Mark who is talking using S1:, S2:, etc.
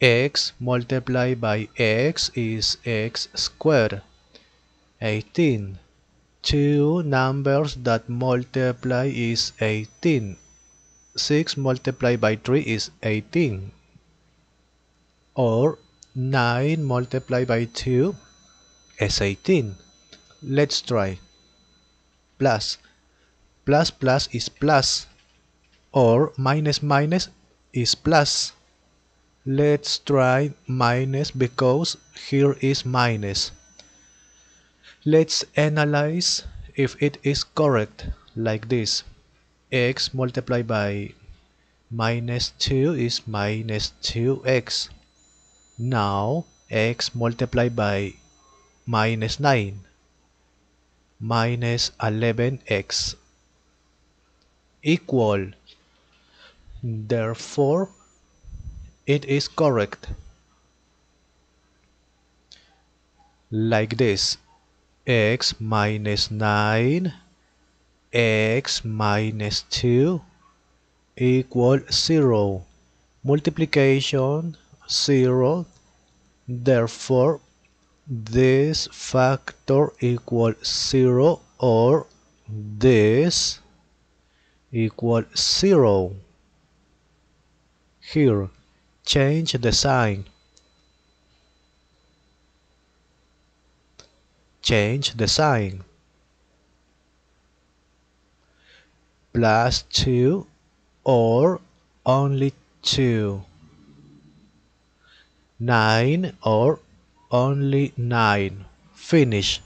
S1: x multiplied by x is x squared. 18. Two numbers that multiply is 18. 6 multiplied by 3 is 18. Or 9 multiplied by 2 is 18. Let's try. Plus. Plus plus is plus. Or minus minus is plus. Let's try minus because here is minus. Let's analyze if it is correct like this. x multiplied by minus 2 is minus 2x. Now x multiplied by minus 9 minus 11x equal. Therefore, it is correct. Like this, x minus 9 x minus 2 equal 0. Multiplication 0. Therefore, this factor equal 0 or this equal 0. Here, change the sign. Change the sign. Plus 2 or only 2. 9 or only 9. Finish.